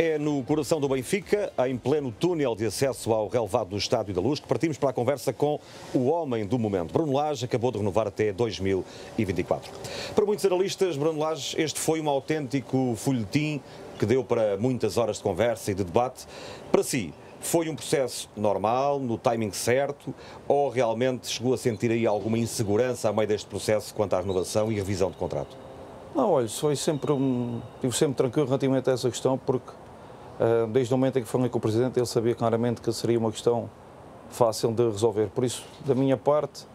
É no coração do Benfica, em pleno túnel de acesso ao relevado do Estádio da Luz, que partimos para a conversa com o homem do momento. Bruno Lage acabou de renovar até 2024. Para muitos analistas, Bruno Lage, este foi um autêntico folhetim que deu para muitas horas de conversa e de debate. Para si, foi um processo normal, no timing certo, ou realmente chegou a sentir aí alguma insegurança a meio deste processo quanto à renovação e revisão de contrato? Não, olha, foi sempre um. Estive sempre tranquilo relativamente a essa questão, porque desde o momento em que falei com o Presidente, ele sabia claramente que seria uma questão fácil de resolver. Por isso, da minha parte,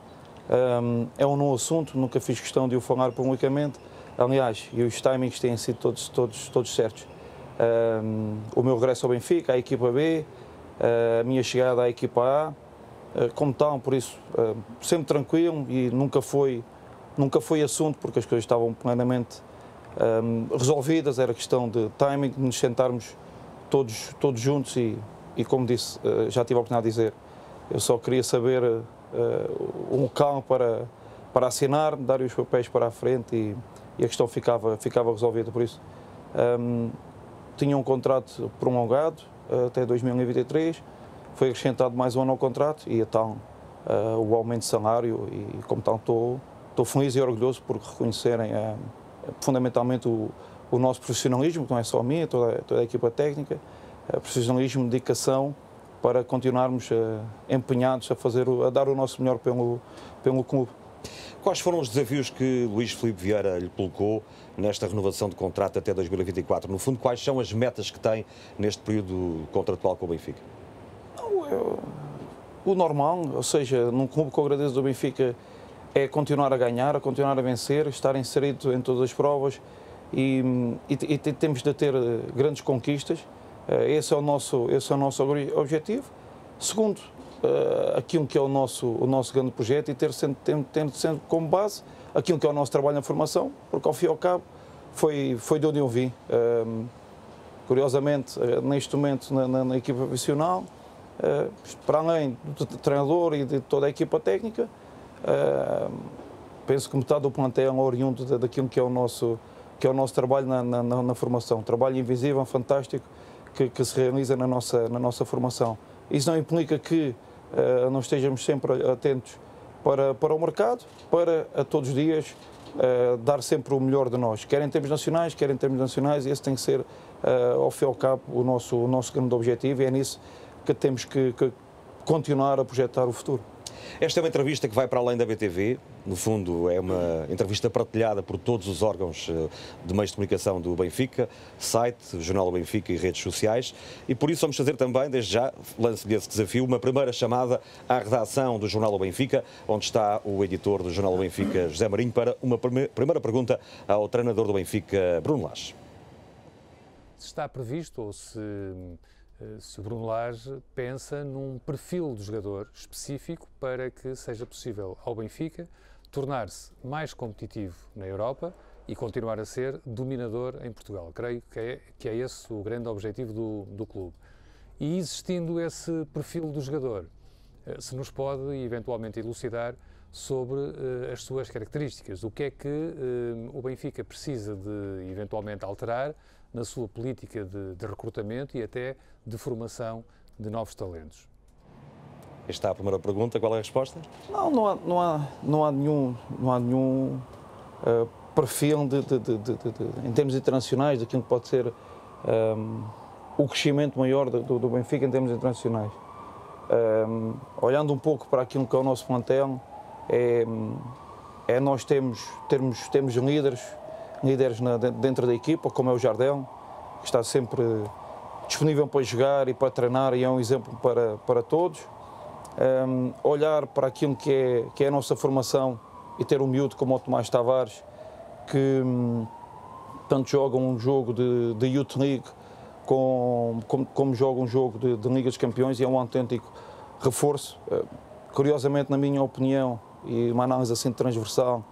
um, é um não assunto, nunca fiz questão de o falar publicamente. Aliás, e os timings têm sido todos, todos, todos certos. Um, o meu regresso ao Benfica, à equipa B, a minha chegada à equipa A, como tal, por isso, sempre tranquilo e nunca foi, nunca foi assunto, porque as coisas estavam plenamente resolvidas, era questão de timing, de nos sentarmos todos, todos juntos e, e, como disse, eh, já tive a oportunidade de dizer, eu só queria saber uh, um local para, para assinar, dar os papéis para a frente e, e a questão ficava, ficava resolvida. Por isso, um, tinha um contrato prolongado uh, até 2023, foi acrescentado mais um ano ao contrato e então uh, o aumento de salário e, como tal, estou, estou feliz e orgulhoso por reconhecerem fundamentalmente o o nosso profissionalismo, que não é só a minha, toda, toda a equipa técnica, a profissionalismo, dedicação, para continuarmos uh, empenhados a, fazer, a dar o nosso melhor pelo, pelo clube. Quais foram os desafios que Luís Filipe Vieira lhe colocou nesta renovação de contrato até 2024? No fundo, quais são as metas que tem neste período contratual com o Benfica? Não, eu, o normal, ou seja, num clube que eu agradeço do Benfica, é continuar a ganhar, a continuar a vencer, estar inserido em todas as provas, e, e, e temos de ter eh, grandes conquistas. Eh, esse é o nosso, esse é o nosso objetivo. Segundo, eh, aquilo que é o nosso, o nosso grande projeto e ter sempre, ter, sempre como base aquilo que é o nosso trabalho na formação, porque ao fim e ao cabo foi, foi de onde eu vim. curiosamente, neste momento na, na, na equipa profissional, para além do treinador e de toda a equipa técnica, penso que metade do plantel é oriundo daquilo que é o nosso que é o nosso trabalho na, na, na formação. Trabalho invisível, fantástico, que, que, se realiza na nossa, na nossa formação. Isso não implica que uh, não estejamos sempre atentos para, para o mercado, para a todos os dias uh, dar sempre o melhor de nós, quer em termos nacionais, quer em termos nacionais, esse tem que ser, uh, ao fim e ao cabo, o nosso, o nosso grande objetivo e é nisso que temos que, que continuar a projetar o futuro. Esta é uma entrevista que vai para além da BTV, no fundo é uma entrevista partilhada por todos os órgãos eh, de meios de comunicação do Benfica, site, Jornal do Benfica e redes sociais, e por isso vamos fazer também, desde já, lance-lhe esse desafio, uma primeira chamada à redação do Jornal do Benfica, onde está o editor do Jornal do Benfica, José Marinho, para uma primeira pergunta ao treinador do Benfica, Bruno Lage. Se está previsto ou se eh, se Bruno Lage pensa num perfil do jogador específico para que seja possível ao Benfica tornar-se mais competitivo na Europa e continuar a ser dominador em Portugal. Creio que é, que é esse o grande objetivo do, do clube. E existindo esse perfil do jogador, eh, se nos pode eventualmente elucidar sobre uh, as suas características, o que é que uh, o Benfica precisa de eventualmente alterar na sua política de, de recrutamento e até de formação de novos talentos. Esta é a primeira pergunta, qual é a resposta? Não, não há, não há, não há nenhum, não há nenhum uh, perfil de, de, de, em termos internacionais daquilo que pode ser um, ehm, o crescimento maior do, do, Benfica em termos internacionais. Um, ehm, olhando um pouco para aquilo que é o nosso plantel, é, é nós temos, termos, temos líderes líderes na, dentro da equipa, como é o Jardel, que está sempre disponível para jogar e para treinar e é um exemplo para, para todos. Um, olhar para aquilo que é, que é a nossa formação e ter um miúdo como o Tomás Tavares, que um, tanto joga um jogo de, de Youth League com, como, como joga um jogo de, de, Liga dos Campeões e é um autêntico reforço. Uh, curiosamente, na minha opinião, e uma análise assim transversal,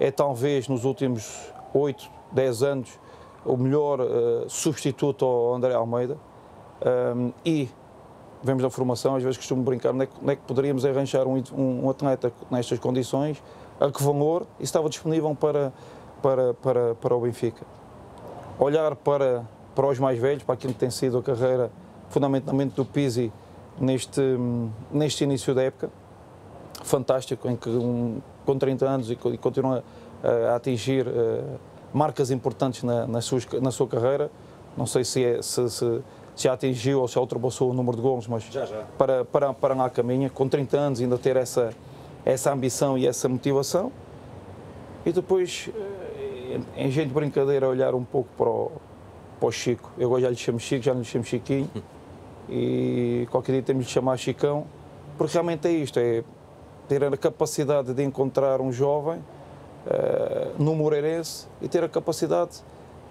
é talvez nos últimos 8, 10 anos, o melhor uh, substituto ao André Almeida. Um, e vemos na formação, às vezes costumo brincar, onde é que, onde é que poderíamos arranjar um, um, atleta nestas condições, a que valor, e estava disponível para, para, para, para o Benfica. Olhar para para os mais velhos, para aquilo que tem sido a carreira, fundamentalmente do Pizzi, neste, neste início da época. Fantástico, em que um, com 30 anos e, e continua a atingir uh, marcas importantes na, na, suas, na sua carreira. Não sei se, é, se, se, se, já atingiu ou se já ultrapassou o número de gols, mas já, já. Para, para, para lá caminha. Com 30 anos ainda ter essa, essa ambição e essa motivação. E depois, eh, em gente de brincadeira, olhar um pouco para o, para o Chico. Eu agora já lhe chamo Chico, já não lhe chamo Chiquinho. e qualquer dia temos de chamar Chicão, porque realmente é isto, é ter a capacidade de encontrar um jovem uh, no Moreirense e ter a capacidade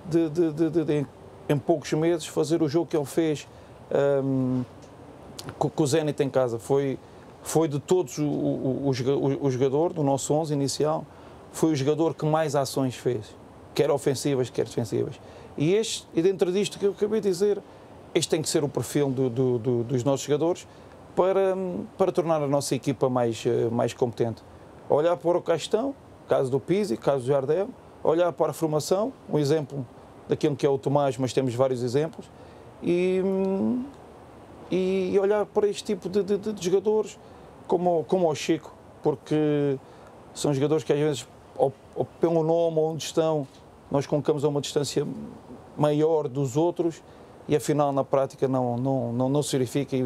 de, de, de, de, em poucos meses, fazer o jogo que ele fez um, com, com o Zenit em casa. Foi, foi de todos o, o, o, o jogador, do nosso 11 inicial, foi o jogador que mais ações fez, quer ofensivas, quer defensivas. E, este, e dentro disto que eu acabei de dizer, este tem que ser o perfil do, do, do, dos nossos jogadores para, para tornar a nossa equipa mais, eh, mais competente. Olhar para o Castão, caso do Pizzi, caso do Jardel, olhar para a formação, um exemplo daquilo que é o Tomás, mas temos vários exemplos, e, e olhar para este tipo de, de, de jogadores como, como o Chico, porque são jogadores que às vezes, ou, ou pelo nome onde estão, nós colocamos a uma distância maior dos outros e afinal na prática não, não, não, não se verifica e,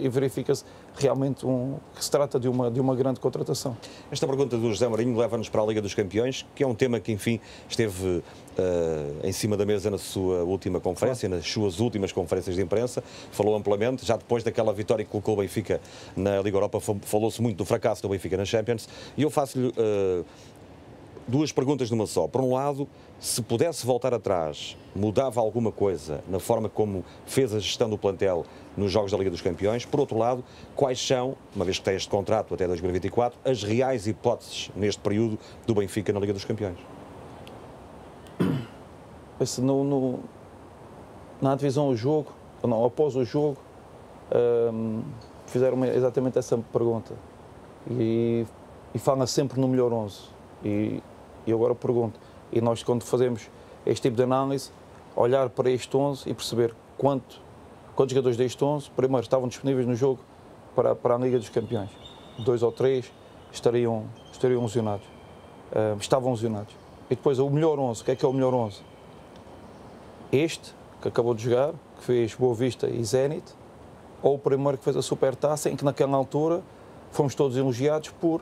e verifica-se realmente um, que se trata de uma, de uma grande contratação. Esta pergunta do José Marinho leva-nos para a Liga dos Campeões, que é um tema que, enfim, esteve uh, em cima da mesa na sua última conferência, nas suas últimas conferências de imprensa, falou amplamente, já depois daquela vitória que colocou o Benfica na Liga Europa, falou-se muito do fracasso do Benfica na Champions, e eu faço-lhe uh, duas perguntas numa só. Por um lado, se pudesse voltar atrás, mudava alguma coisa na forma como fez a gestão do plantel nos Jogos da Liga dos Campeões? Por outro lado, quais são, uma vez que tem este contrato até 2024, as reais hipóteses neste período do Benfica na Liga dos Campeões? Esse, no, no, na divisão do jogo, não, após o jogo, hum, fizeram exatamente essa pergunta. E, e falam sempre no melhor 11. E, e agora pergunto, e nós, quando fazemos este tipo de análise, olhar para este 11 e perceber quanto, quantos jogadores deste 11, primeiro, estavam disponíveis no jogo para, para a Liga dos Campeões. Dois ou três estariam, estariam lesionados. Uh, estavam lesionados. E depois, o melhor 11, o que é que é o melhor 11? Este, que acabou de jogar, que fez Boa Vista e Zenit, ou o primeiro que fez a Supertaça, em que naquela altura fomos todos elogiados por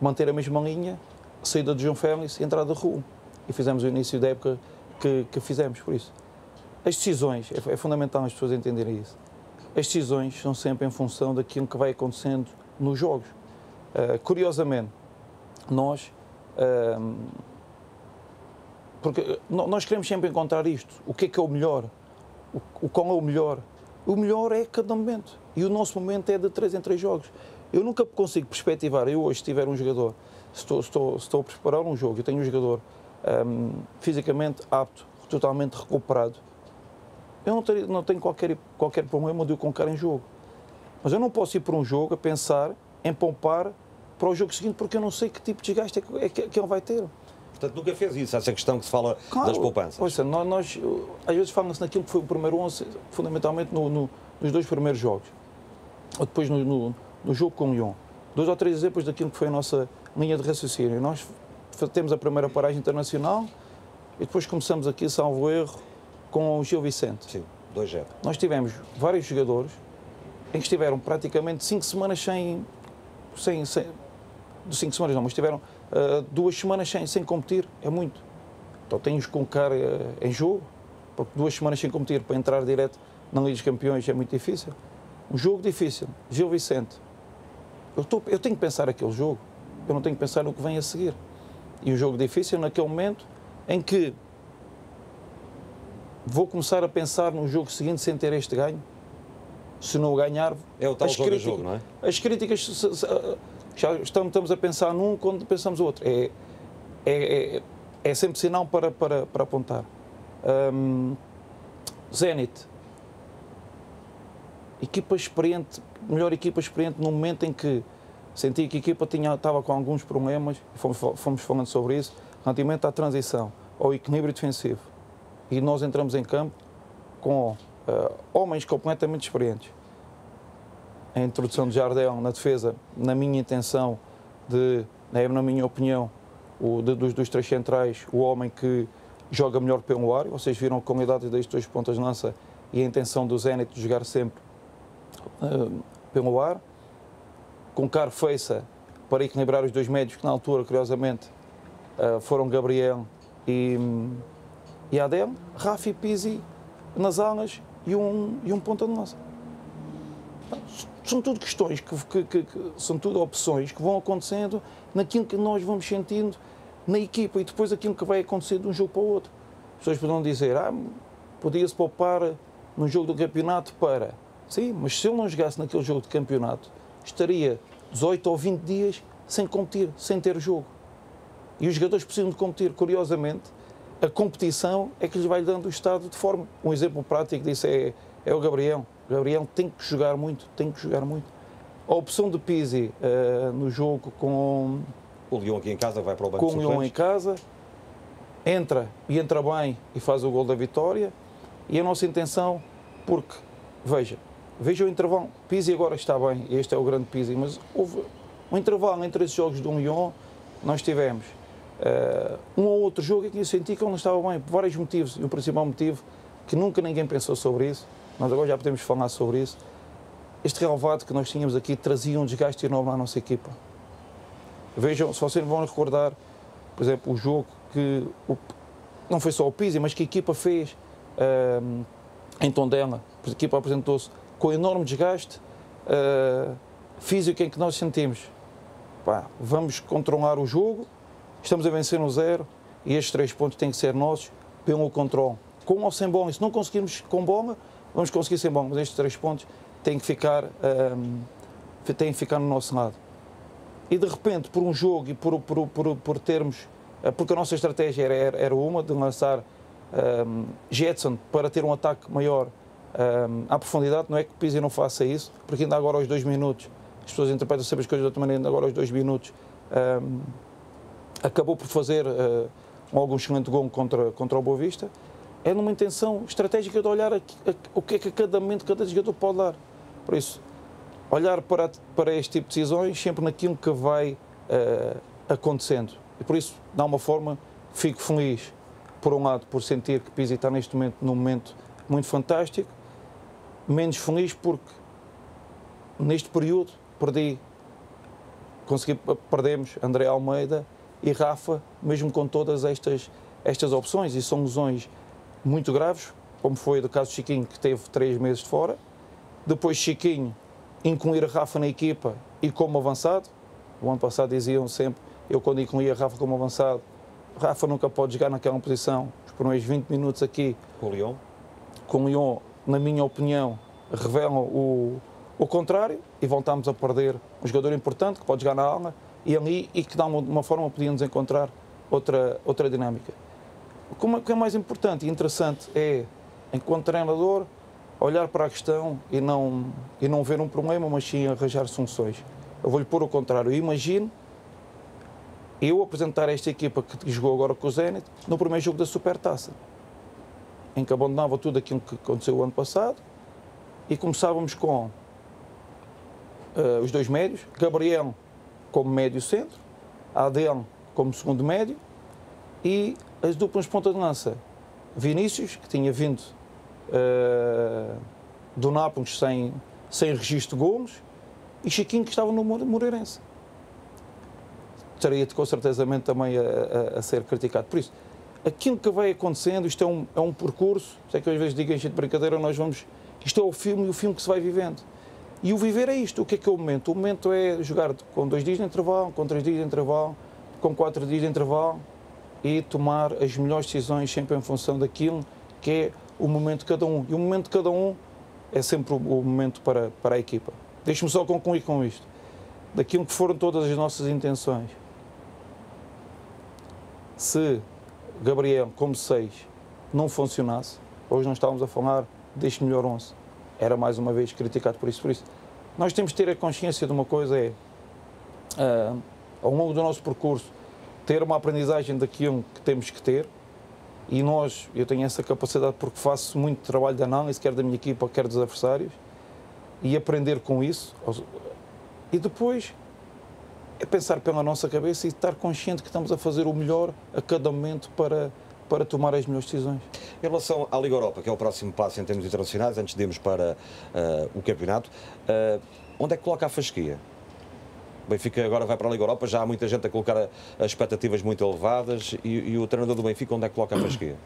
manter a mesma linha, saída de João Félix entrada de Rua e fizemos o início da época que, que fizemos, por isso. As decisões, é, é fundamental as pessoas entenderem isso. As decisões são sempre em função daquilo que vai acontecendo nos jogos. Uh, curiosamente, nós. Uh, porque nós queremos sempre encontrar isto. O que é que é o melhor? O, o qual é o melhor? O melhor é cada momento. E o nosso momento é de três em três jogos. Eu nunca consigo perspectivar. Eu hoje, se tiver um jogador, estou, estou, estou a preparar um jogo, eu tenho um jogador um, fisicamente apto, totalmente recuperado, eu não, teria, não tenho qualquer, qualquer problema de o colocar em jogo. Mas eu não posso ir para um jogo a pensar em poupar para o jogo seguinte porque eu não sei que tipo de desgaste é que, é que, é que ele vai ter. Portanto, nunca fez isso, essa questão que se fala claro, das poupanças. Ouça, nós, nós, às vezes fala-se naquilo que foi o primeiro 11, fundamentalmente no, no, nos dois primeiros jogos. Ou depois no, no, no jogo com o Lyon. Dois ou três exemplos daquilo que foi a nossa linha de raciocínio. Nós temos a primeira paragem internacional e depois começamos aqui, salvo erro, com o Gil Vicente. Sim, 2 Nós tivemos vários jogadores em que estiveram praticamente 5 semanas sem, sem, sem. cinco semanas não, mas estiveram uh, duas semanas sem, sem competir. É muito. Então que colocar uh, em jogo, porque duas semanas sem competir para entrar direto na Liga dos Campeões é muito difícil. Um jogo difícil. Gil Vicente. Eu, tô, eu tenho que pensar aquele jogo. Eu não tenho que pensar no que vem a seguir e um jogo difícil naquele momento em que vou começar a pensar no jogo seguinte sem ter este ganho. Se não o ganhar, é o tal jogo críticas, jogo, não é? As críticas já estamos a pensar num quando pensamos outro. É, é, é, é sempre sinal para, para, para apontar. Um, Zenit, equipa experiente, melhor equipa experiente no momento em que Senti que a equipa tinha, estava com alguns problemas, fomos, fomos falando sobre isso, relativamente à transição, ao equilíbrio defensivo. E nós entramos em campo com uh, homens completamente experientes. A introdução de Jardel na defesa, na minha intenção, de, na minha opinião, o, de, dos, dos três centrais, o homem que joga melhor pelo ar. Vocês viram a qualidade das duas pontas de lança e a intenção do Zenit de jogar sempre uh, pelo ar. Com Carfeiça para equilibrar os dois médios, que na altura, curiosamente, uh, foram Gabriel e, e Adel, Rafi Pizzi nas alas e um, e um ponta de lança. São tudo questões, que, que, que, que, são tudo opções que vão acontecendo naquilo que nós vamos sentindo na equipa e depois aquilo que vai acontecer de um jogo para o outro. As pessoas poderão dizer, ah, podia-se poupar no jogo do campeonato para. Sim, mas se eu não jogasse naquele jogo de campeonato, estaria 18 ou 20 dias sem competir, sem ter jogo. E os jogadores precisam de competir. Curiosamente, a competição é que lhes vai dando o estado de forma. Um exemplo prático disso é, é o Gabriel. O Gabriel tem que jogar muito, tem que jogar muito. A opção de Pizzi uh, no jogo com o Lyon aqui em casa vai para o banco Com o Lyon em casa, entra e entra bem e faz o gol da vitória. E a nossa intenção, porque, veja, veja o intervalo. Pizzi agora está bem, este é o grande Pizzi, mas houve um intervalo entre esses jogos do Lyon, nós tivemos uh, um ou outro jogo em que eu senti que ele não estava bem, por vários motivos. E o principal motivo, que nunca ninguém pensou sobre isso, nós agora já podemos falar sobre isso, este relevado que nós tínhamos aqui trazia um desgaste enorme à nossa equipa Vejam, se vocês vão recordar, por exemplo, o jogo que o, não foi só o Pizzi, mas que a equipa fez um, em Tondela. A equipa apresentou-se com enorme desgaste uh, físico em que nós sentimos. Pá, vamos controlar o jogo, estamos a vencer no zero e estes três pontos têm que ser nossos pelo controle. Com ou sem bola, se não conseguirmos com bola, vamos conseguir sem bola, mas estes três pontos têm que ficar, um, têm que ficar no nosso lado e de repente, por um jogo e por, por, por, por termos. Eh, porque a nossa estratégia era, era uma, de lançar um, Jetson para ter um ataque maior à profundidade. Não é que o Pizzi não faça isso, porque ainda agora aos dois minutos, as pessoas interpretam sempre as coisas de outra maneira, ainda agora aos dois minutos, acabou por fazer uh, um algum excelente gol contra, contra o Boa Vista. É numa intenção estratégica de olhar a, a, o que é que cada momento cada jogador pode dar. Por isso, olhar para, para este tipo de decisões sempre naquilo que vai uh, acontecendo. E por isso, de alguma forma, fico feliz, por um lado, por sentir que Pizzi está neste momento num momento muito fantástico, menos feliz porque neste período perdi, consegui, perdemos André Almeida e Rafa, mesmo com todas estas, estas opções, e são lesões muito graves, como foi do caso de Chiquinho, que teve três meses de fora. Depois Chiquinho incluir Rafa na equipa e como avançado. O ano passado diziam sempre, eu quando incluía Rafa como avançado, Rafa nunca pode jogar naquela posição. Os primeiros 20 minutos aqui com o Lyon, com o Lyon na minha opinião, revelam o, o contrário e voltamos a perder um jogador importante que pode jogar na alma e ali e que de uma forma podíamos encontrar outra, outra dinâmica. O que é mais importante e interessante é, enquanto treinador, olhar para a questão e não, e não ver um problema, mas sim arranjar soluções. Eu vou-lhe pôr o contrário. Imagino eu apresentar esta equipa que jogou agora com o Zenit no primeiro jogo da Supertaça, em que abandonava tudo aquilo que aconteceu o ano passado e começávamos com uh, os dois médios, Gabriel como médio centro, Adel como segundo médio e as duplas ponta de lança, Vinícius, que tinha vindo uh, do Nápoles sem, sem registro de golos e Chiquinho que estava no Moreirense. Estaria com certeza também a, a, a, ser criticado. Por isso, aquilo que vai acontecendo, isto é um, é um percurso, sei que às vezes digo em de brincadeira, nós vamos. Isto é o filme e o filme que se vai vivendo. E o viver é isto. O que é que é o momento? O momento é jogar com dois dias de intervalo, com três dias de intervalo, com quatro dias de intervalo e tomar as melhores decisões sempre em função daquilo que é o momento de cada um. E o momento de cada um é sempre o momento para, para a equipa. Deixe-me só concluir com isto. Daquilo que foram todas as nossas intenções. Se Gabriel, como seis, não funcionasse, hoje não estávamos a falar deste melhor 11. Era mais uma vez criticado por isso. Por isso, nós temos de ter a consciência de uma coisa: é, uh, ao longo do nosso percurso, ter uma aprendizagem daquilo que temos que ter, E nós, eu tenho essa capacidade porque faço muito trabalho de análise, quer da minha equipa, quer dos adversários, e aprender com isso. E depois é pensar pela nossa cabeça e estar consciente que estamos a fazer o melhor a cada momento para, para tomar as melhores decisões. Em relação à Liga Europa, que é o próximo passo em termos internacionais, antes de irmos para uh, o campeonato, uh, onde é que coloca a fasquia? O Benfica agora vai para a Liga Europa, já há muita gente a colocar as expectativas muito elevadas e, e o treinador do Benfica onde é que coloca a fasquia?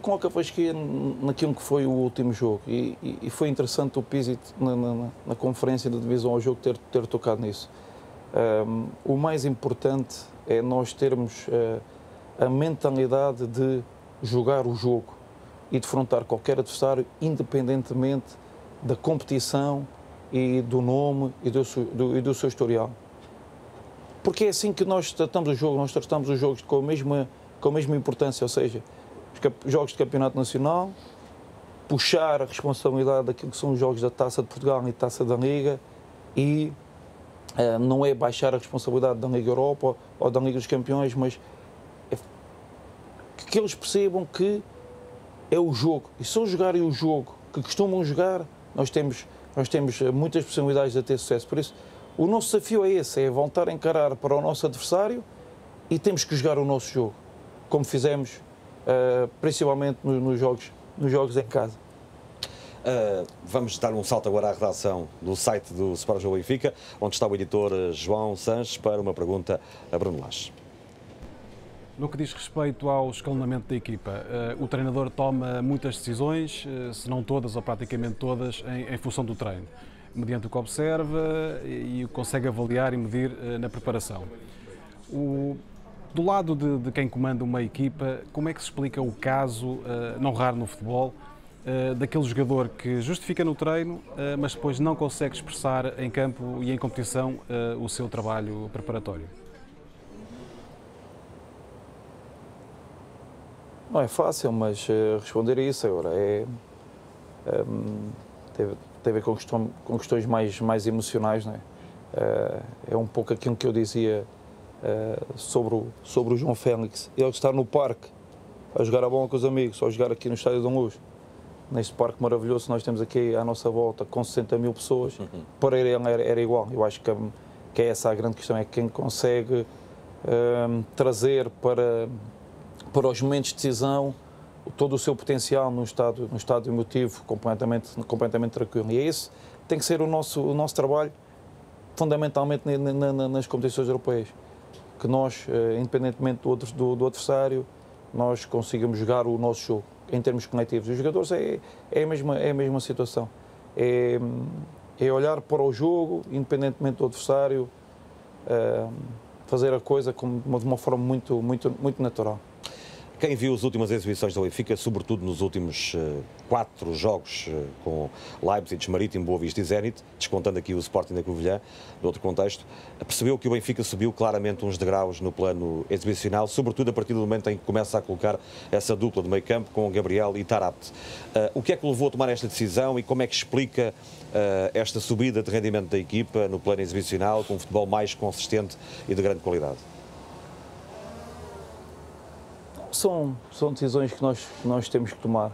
Coloca a fasquia naquilo que foi o último jogo e, e, e foi interessante o Pizzi na, na, na, conferência de divisão ao jogo ter, ter tocado nisso. Um, o mais importante é nós termos uh, a mentalidade de jogar o jogo e defrontar qualquer adversário independentemente da competição e do nome e do, do, e do seu historial. Porque é assim que nós tratamos o jogo, nós tratamos os jogos com a mesma, com a mesma importância, ou seja, os jogos de campeonato nacional, puxar a responsabilidade daquilo que são os jogos da Taça de Portugal e Taça da Liga e uh, não é baixar a responsabilidade da Liga Europa ou, da Liga dos Campeões, mas é que eles percebam que é o jogo. E se eles jogarem o jogo que costumam jogar, nós temos, nós temos muitas possibilidades de ter sucesso. Por isso, o nosso desafio é esse, é voltar a encarar para o nosso adversário e temos que jogar o nosso jogo, como fizemos uh, principalmente nos, nos, jogos, nos jogos em casa. Uh, vamos dar um salto agora à redação do site do Sport Jogo Benfica, onde está o editor João Sanches para uma pergunta a Bruno Lage. No que diz respeito ao escalonamento da equipa, uh, o treinador toma muitas decisões, uh, se não todas ou praticamente todas, em, em, função do treino, mediante o que observa e, e consegue avaliar e medir uh, na preparação. O, do lado de, de, quem comanda uma equipa, como é que se explica o caso, uh, não raro no futebol, uh, daquele jogador que justifica no treino, uh, mas depois não consegue expressar em campo e em competição o seu trabalho preparatório? Não é fácil, mas responder a isso agora é. Um, ehm, tem, tem a ver com questões mais, mais emocionais, não é? é um pouco aquilo que eu dizia uh, sobre, o, sobre o João Félix. Ele está no parque a jogar a bola com os amigos, ou a jogar aqui no Estádio Dom Luz. Neste parque maravilhoso nós temos aqui à nossa volta com 60 mil pessoas, uhum. para ele era, era, igual. Eu acho que, que é essa a grande questão, é quem consegue uh, trazer para, para os momentos de decisão todo o seu potencial no estado, no estado emotivo completamente, completamente tranquilo. E é isso tem que ser o nosso, o nosso trabalho, fundamentalmente na, na, nas competições europeias que nós, eh, independentemente do, outro, do, do adversário, nós consigamos jogar o nosso jogo em termos coletivos. Os jogadores é, é, a, mesma, é a mesma situação. É, é olhar para o jogo, independentemente do adversário, é, fazer a coisa de uma forma muito, muito, muito natural. Quem viu as últimas exibições do Benfica, sobretudo nos últimos uh, quatro jogos uh, com Leipzig, Marítimo, Boa Vista e Zenit, descontando aqui o Sporting da Covilhã, no outro contexto, percebeu que o Benfica subiu claramente uns degraus no plano exibicional, sobretudo a partir do momento em que começa a colocar essa dupla de meio campo com Gabriel e Tarat. Uh, o que é que levou a tomar esta decisão e como é que explica esta subida de rendimento da equipa no plano exibicional, com um futebol mais consistente e de grande qualidade? São, são decisões que nós, nós temos que tomar.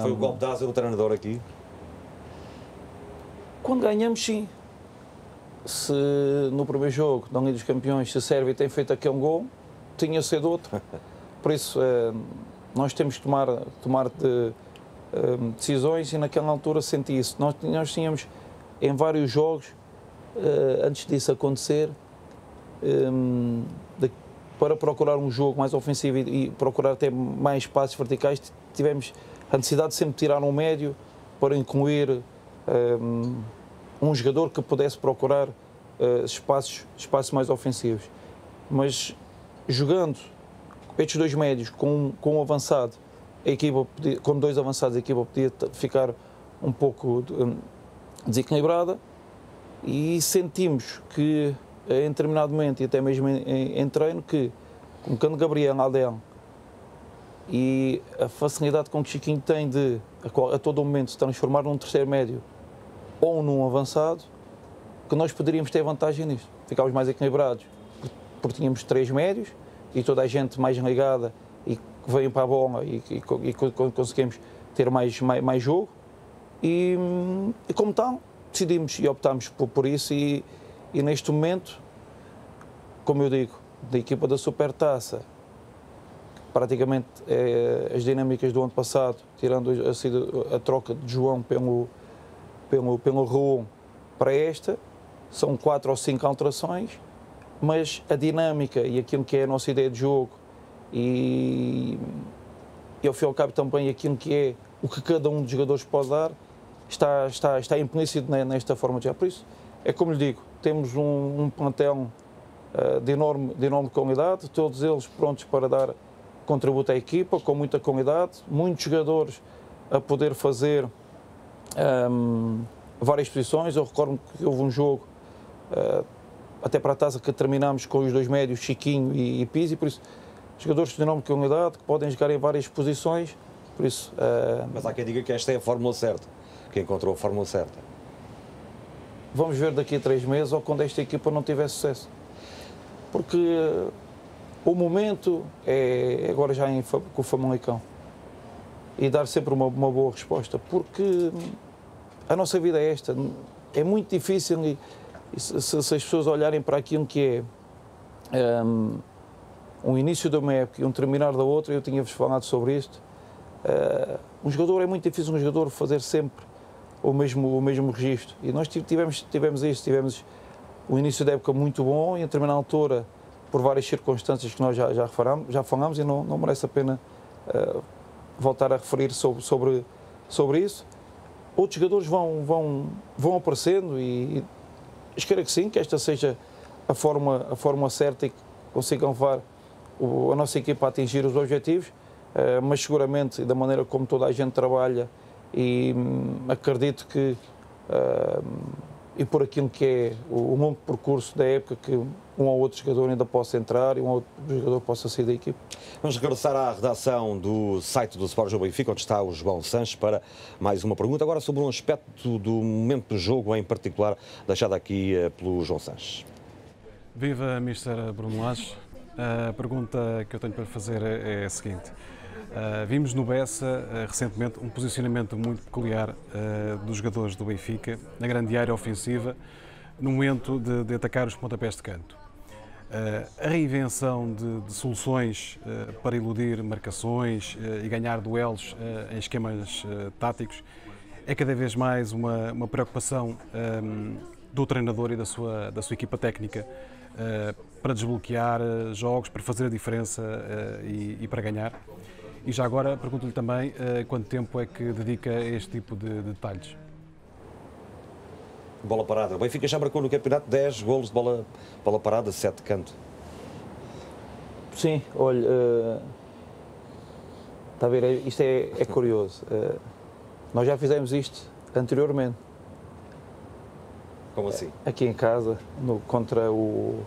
Foi o golpe de asa do treinador aqui? Quando ganhamos, sim. Se no primeiro jogo, da Liga dos Campeões, se a Sérvia tem feito aquele gol, tinha sido outro. Por isso, nós temos que tomar, tomar de, decisões e naquela altura senti isso. Nós, nós tínhamos em vários jogos, eh, antes disso acontecer, para procurar um jogo mais ofensivo e, e procurar ter mais passos verticais, tivemos a necessidade de sempre tirar um médio para incluir um, um jogador que pudesse procurar uh, espaços, espaços mais ofensivos. Mas jogando estes dois médios com, com um avançado, a equipa podia, com dois avançados, a equipa podia ficar um pouco um, desequilibrada e sentimos que em determinado momento e até mesmo em, em treino que, colocando Gabriel Aldeão e a facilidade com que Chiquinho tem de, a, a todo momento, se transformar num terceiro médio ou num avançado, que nós poderíamos ter vantagem nisto. Ficávamos mais equilibrados, porque tínhamos três médios e toda a gente mais ligada vêm para a bola e, e, e conseguimos ter mais, mais, mais jogo. E, e, como tal, decidimos e optámos por, por isso. E, e neste momento, como eu digo, da equipa da Supertaça, praticamente é, as dinâmicas do ano passado, tirando a, a, troca de João pelo, pelo, pelo Raul para esta, são quatro ou cinco alterações, mas a dinâmica e aquilo que é a nossa ideia de jogo e, e ao fim e ao cabo também aquilo que é o que cada um dos jogadores pode dar está, está, está implícito nesta forma de jogar. Por isso, é como lhe digo, temos um, um plantel uh, de, enorme, de enorme qualidade, todos eles prontos para dar contributo à equipa, com muita qualidade, muitos jogadores a poder fazer um, várias posições. Eu recordo que houve um jogo, uh, até para a taça, que terminámos com os dois médios, Chiquinho e, e Pizzi, por isso, jogadores de enorme qualidade que podem jogar em várias posições. Por isso, uh, Mas há quem diga que esta é a fórmula certa, que encontrou a fórmula certa. Vamos ver daqui a três meses ou quando esta equipa não tiver sucesso. Porque uh, o momento é agora já em, com o Famalicão e dar sempre uma, uma, boa resposta, porque a nossa vida é esta. É muito difícil e, se, se, as pessoas olharem para aquilo que é um, um início de uma época e um terminar da outra, eu tinha-vos falado sobre isto. Uh, um jogador é muito difícil um jogador fazer sempre o mesmo o mesmo registro e nós tivemos tivemos isso tivemos um início da época muito bom e a determinada altura por várias circunstâncias que nós já, já, refaramos, já falamos e não, não merece a pena uh, voltar a referir sobre, sobre, sobre isso. Outros jogadores vão, vão, vão aparecendo e, e espero que sim, que esta seja a forma, a forma certa e que consigam levar o, a nossa equipa a atingir os objetivos, uh, mas seguramente da maneira como toda a gente trabalha e hum, acredito que uh, e por aquilo que é o, o longo percurso da época que um ou outro jogador ainda possa entrar e um ou outro jogador possa sair da equipe. Vamos regressar à redação do site do Sport Jogo Benfica, onde está o João Sanches, para mais uma pergunta. Agora sobre um aspecto do momento do jogo, em particular, deixado aqui uh, pelo João Sanches. Viva, Mr. Bruno Lage. A pergunta que eu tenho para fazer é, é a seguinte. Uh, vimos no Bessa uh, recentemente um posicionamento muito peculiar uh, dos jogadores do Benfica na grande área ofensiva no momento de, de atacar os pontapés de canto. a reinvenção de, de soluções para iludir marcações e ganhar duelos em esquemas táticos é cada vez mais uma, uma preocupação um, do treinador e da sua, da sua equipa técnica para desbloquear jogos, para fazer a diferença e, e para ganhar. E já agora pergunto-lhe também uh, quanto tempo é que dedica a este tipo de, de detalhes. Bola parada. O Benfica já marcou no campeonato 10 golos de bola, bola parada, 7 de canto. Sim, olha, uh, está a ver, isto é, é curioso. Uh, nós já fizemos isto anteriormente. Como assim? Aqui em casa, no, contra o,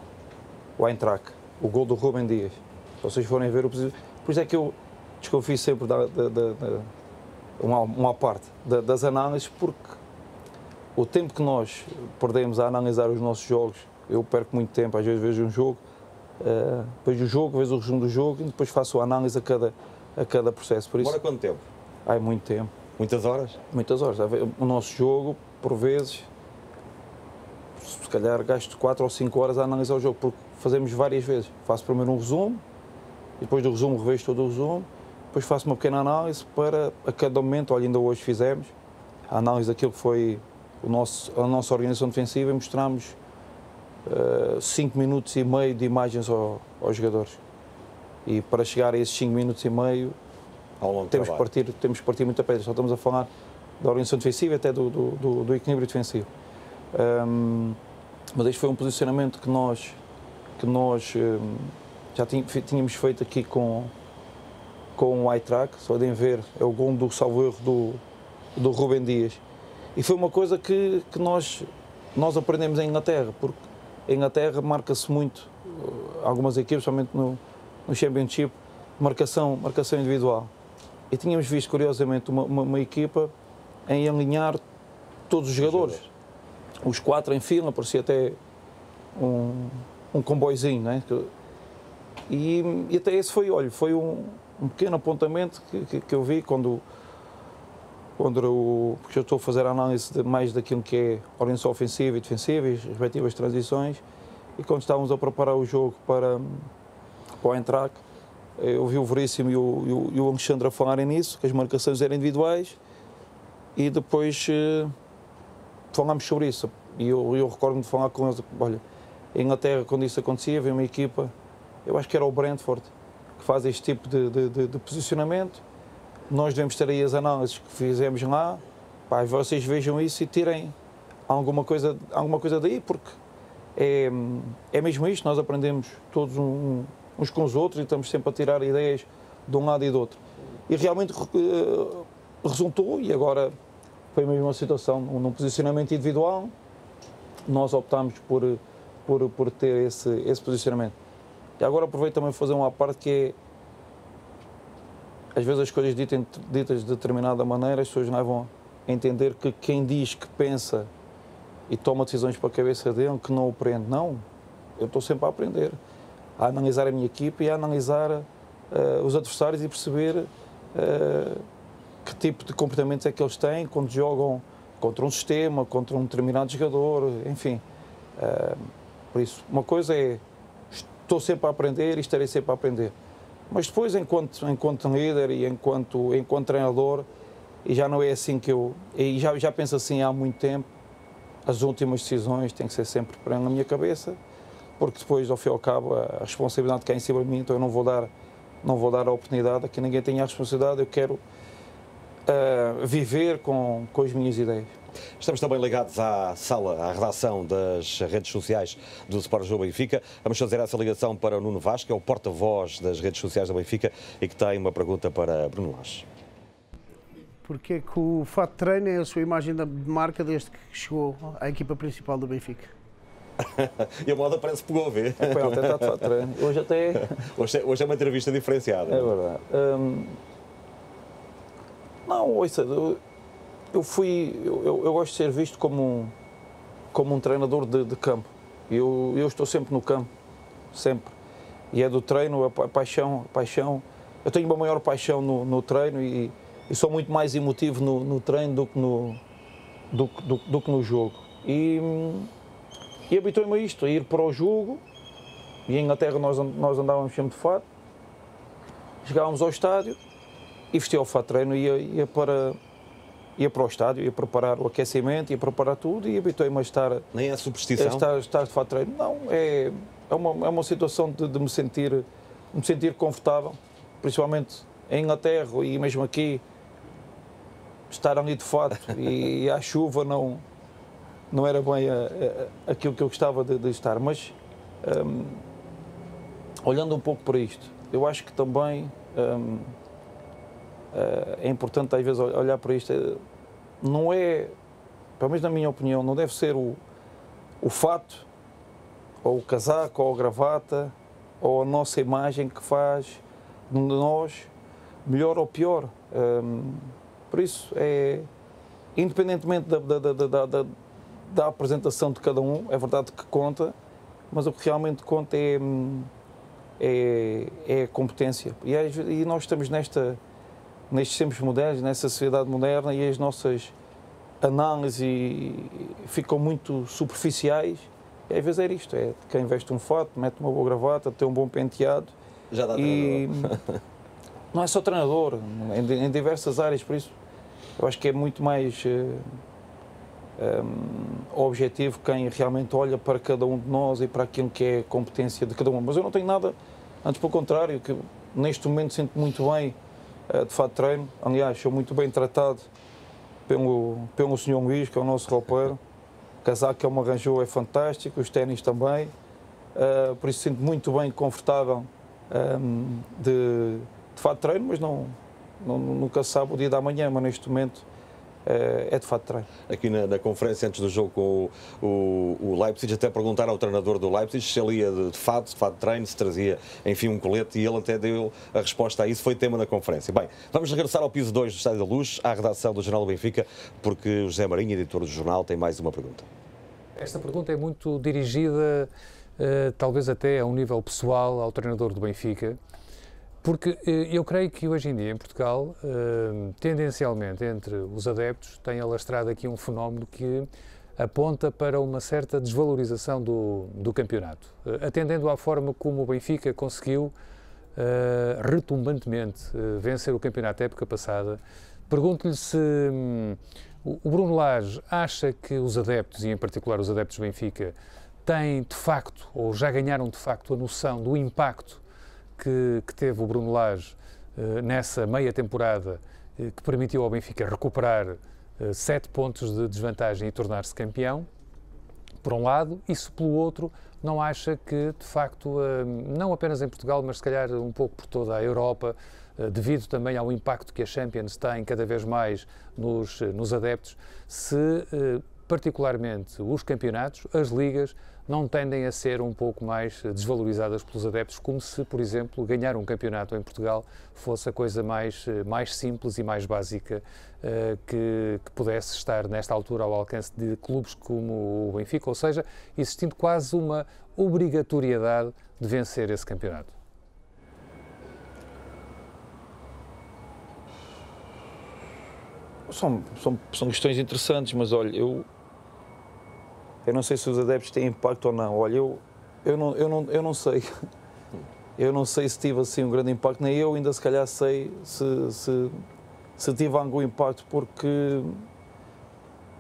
o Eintracht, o gol do Rubem Dias. Se vocês forem ver o Por isso é que eu desconfio sempre da, da, da, da uma, uma, parte das análises, porque o tempo que nós perdemos a analisar os nossos jogos, eu perco muito tempo, às vezes vejo um jogo, uh, vejo o jogo, vejo o resumo do jogo e depois faço a análise a cada, a cada processo. Por isso, quanto tempo? Há muito tempo. Muitas horas? Muitas horas. O nosso jogo, por vezes, se calhar gasto 4 ou 5 horas a analisar o jogo, porque fazemos várias vezes. Faço primeiro um resumo, depois do resumo revejo todo o resumo, depois faço uma pequena análise para, a cada momento, olha, ainda hoje fizemos, a análise daquilo que foi o nosso, a nossa organização defensiva e mostramos 5 uh, minutos e meio de imagens ao, aos jogadores. E para chegar a esses 5 minutos e meio, temos que, partir, temos que partir muita pedra. Só estamos a falar da organização defensiva até do, do, do, do equilíbrio defensivo. Um, mas este foi um posicionamento que nós, que nós um, já tínhamos feito aqui com, com o iTrack, só podem ver, é o gol do salvo erro do, do Rubem Dias. E foi uma coisa que, que nós, nós aprendemos em Inglaterra, porque em Inglaterra marca-se muito, eh, algumas equipes, somente no, no Championship, marcação, marcação individual. E tínhamos visto, curiosamente, uma, uma, uma equipa em alinhar todos os jogadores. Os quatro em fila, parecia até um, um comboizinho, né? E, e até esse foi, olha, foi um, um pequeno apontamento que, que, que eu vi quando, quando eu, porque eu estou a fazer análise de mais daquilo que é orientação ofensiva e defensiva e as respectivas transições, e quando estávamos a preparar o jogo para, para o Eintracht, eu vi o Veríssimo e o, e o, o Alexandre a falarem nisso, que as marcações eram individuais, e depois uh, falámos sobre isso. E eu, eu recordo-me de falar com eles, olha, em Inglaterra, quando isso acontecia, havia uma equipa, eu acho que era o Brentford, que faz este tipo de, de, de, de posicionamento. Nós devemos ter aí as análises que fizemos lá, pá, vocês vejam isso e tirem alguma coisa, alguma coisa daí, porque é, é mesmo isto, nós aprendemos todos um, uns com os outros e estamos sempre a tirar ideias de um lado e do outro. E realmente uh, resultou, e agora foi mesmo uma situação, num posicionamento individual, nós optámos por, por, por ter esse, esse posicionamento. E agora aproveito também para fazer uma parte que é, às vezes as coisas ditas, ditas de determinada maneira, as pessoas levam a entender que quem diz que pensa e toma decisões para a cabeça dele que não o prende. Não, eu estou sempre a aprender, a analisar a minha equipe e a analisar uh, os adversários e perceber uh, que tipo de comportamentos é que eles têm quando jogam contra um sistema, contra um determinado jogador, enfim. Uh, por isso, uma coisa é estou sempre a aprender e estarei sempre a aprender. Mas depois, enquanto, enquanto líder e enquanto, enquanto treinador, e já não é assim que eu. E já, já penso assim há muito tempo, as últimas decisões têm que ser sempre na minha cabeça, porque depois, ao fim e ao cabo, a responsabilidade cai em cima de mim, então eu não vou dar, não vou dar a oportunidade a que ninguém tenha a responsabilidade, eu quero uh, viver com, com as minhas ideias. Estamos também ligados à sala, à redação das redes sociais do Sport Jogo Benfica. Vamos fazer essa ligação para o Nuno Vaz, que é o porta-voz das redes sociais do Benfica e que tem uma pergunta para Bruno Lage porque é que o fato de treino é a sua imagem de marca desde que chegou à equipa principal do Benfica? e a moda parece que pegou a ver. É, está de fato de treino. Hoje até. Hoje é, hoje é uma entrevista diferenciada. É verdade. Hum, não, ouça, eu, eu fui. Eu, eu, gosto de ser visto como um, como um treinador de, de campo. Eu, eu estou sempre no campo, sempre. E é do treino, a paixão, a paixão. Eu tenho uma maior paixão no, no treino e e sou muito mais emotivo no, no treino do que no, do, do, do, que no jogo. E, e habituei-me a isto, a ir para o jogo. E em Inglaterra nós, nós andávamos sempre de fato. Chegávamos ao estádio e vestia o fato de treino e ia, ia, para, ia para o estádio, ia preparar o aquecimento, ia preparar tudo e habituei-me a estar. Nem é superstição? A estar, estar de fato de treino. Não, é, é, uma, é uma situação de, de me, sentir, me sentir confortável, principalmente em Inglaterra e mesmo aqui estar ali de fato e a chuva não, não era bem a, a, aquilo que eu gostava de, de estar. Mas um, olhando um pouco para isto, eu acho que também um, é importante às vezes olhar para isto. Não é, pelo menos na minha opinião, não deve ser o, o fato, ou o casaco, ou a gravata, ou a nossa imagem que faz de nós melhor ou pior. Um, por isso, é, independentemente da, da, da, da, apresentação de cada um, é verdade que conta, mas o que realmente conta é, é, é a competência. E, e, nós estamos nesta, nestes tempos modernos, nessa sociedade moderna, e as nossas análises ficam muito superficiais. E às vezes é isto: é quem veste um fato, mete uma boa gravata, tem um bom penteado. Já dá e, não é só treinador, em, em, diversas áreas, por isso eu acho que é muito mais uh, eh, um, objetivo quem realmente olha para cada um de nós e para aquilo que é a competência de cada um. Mas eu não tenho nada, antes pelo contrário, que neste momento sinto muito bem de fato treino. Aliás, sou muito bem tratado pelo, pelo Sr. Luís, que é o nosso roupeiro. O casaco que ele me arranjou é fantástico, os ténis também. Uh, por isso sinto muito bem, confortável um, de de fato treino, mas não, não, nunca sabe o dia da manhã, mas neste momento é, é de fato treino. Aqui na, na, conferência antes do jogo com o, o, o, Leipzig, até perguntar ao treinador do Leipzig se ele ia de, de fato, de fato de treino, se trazia, enfim, um colete e ele até deu a resposta a isso, foi tema na conferência. Bem, vamos regressar ao piso 2 do Estádio da Luz, à redação do Jornal do Benfica, porque o José Marinho, editor do jornal, tem mais uma pergunta. Esta pergunta é muito dirigida, uh, talvez até a um nível pessoal, ao treinador do Benfica. Porque eh, eu creio que hoje em dia em Portugal, eh, tendencialmente entre os adeptos, tem alastrado aqui um fenómeno que aponta para uma certa desvalorização do, do campeonato, uh, atendendo à forma como o Benfica conseguiu retumbantemente vencer o campeonato da época passada. Pergunto-lhe se um, o Bruno Lage acha que os adeptos, e em particular os adeptos do Benfica, têm de facto, ou já ganharam de facto, a noção do impacto que, que teve o Bruno Lage nessa meia temporada que permitiu ao Benfica recuperar eh, sete pontos de desvantagem e tornar-se campeão, por um lado, se pelo outro não acha que, de facto, eh, não apenas em Portugal, mas se calhar um pouco por toda a Europa, eh, devido também ao impacto que a Champions tem cada vez mais nos, nos adeptos, se particularmente os campeonatos, as ligas, não tendem a ser um pouco mais desvalorizadas pelos adeptos, como se, por exemplo, ganhar um campeonato em Portugal fosse a coisa mais, mais simples e mais básica uh, que, que, pudesse estar nesta altura ao alcance de clubes como o Benfica, ou seja, existindo quase uma obrigatoriedade de vencer esse campeonato. São, são, são questões interessantes, mas olha, eu eu não sei se os adeptos têm impacto ou não. Olha, eu, eu, não, eu, não, eu não sei. Eu não sei se tive assim um grande impacto, nem eu ainda se calhar sei se, se, se tive algum impacto, porque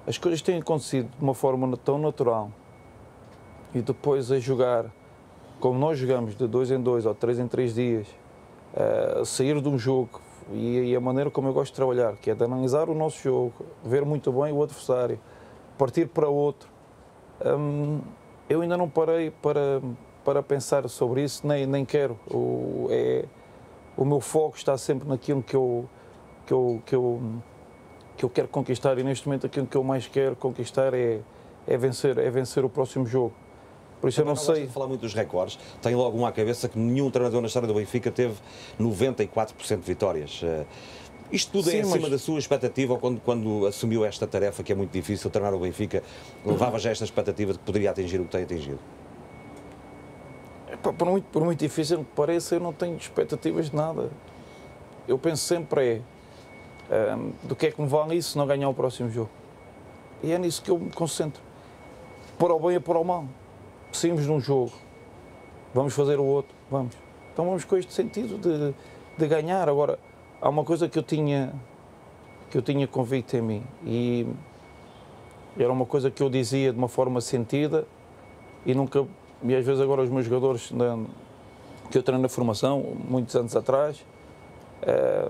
as coisas têm acontecido de uma forma tão natural e depois a jogar como nós jogamos de dois em dois ou três em três dias, uh, sair de um jogo e, e, a maneira como eu gosto de trabalhar, que é de analisar o nosso jogo, ver muito bem o adversário, partir para outro Hum, eu ainda não parei para, para pensar sobre isso, nem, nem quero. O, é, o meu foco está sempre naquilo que eu, que, eu, que, eu, que eu quero conquistar e neste momento aquilo que eu mais quero conquistar é, é, vencer, é vencer o próximo jogo. Por isso Também eu não, não sei. De falar muito dos recordes. Tem logo um à cabeça que nenhum treinador na história do Benfica teve 94% de vitórias. Isto tudo é Sim, é acima mas... da sua expectativa ou quando, quando assumiu esta tarefa que é muito difícil, treinar o Benfica, levava já esta expectativa de que poderia atingir o que tem atingido? por, muito, por muito difícil que pareça, eu não tenho expectativas de nada. Eu penso sempre é do que é que me vale isso se não ganhar o próximo jogo. E é nisso que eu me concentro. Para o bem e para o mal. Saímos de um jogo, vamos fazer o outro, vamos. Então vamos com este sentido de, de ganhar. Agora, há uma coisa que eu tinha que eu tinha convicto em mim e era uma coisa que eu dizia de uma forma sentida e nunca e às vezes agora os meus jogadores que eu treino na formação muitos anos atrás eh,